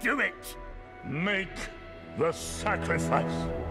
do it! Make the sacrifice.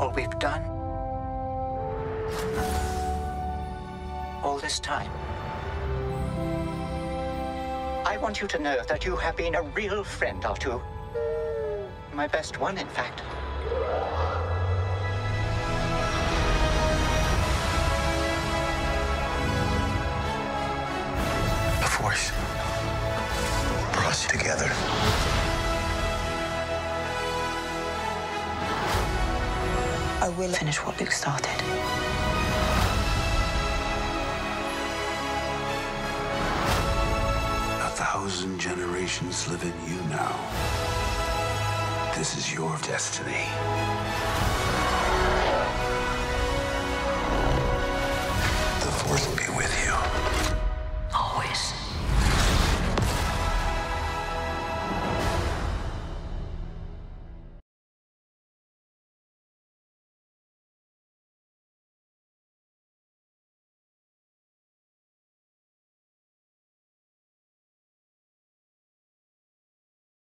All we've done. All this time. I want you to know that you have been a real friend, R2. My best one, in fact. The Force brought us together. I will finish what Luke started. A thousand generations live in you now. This is your destiny.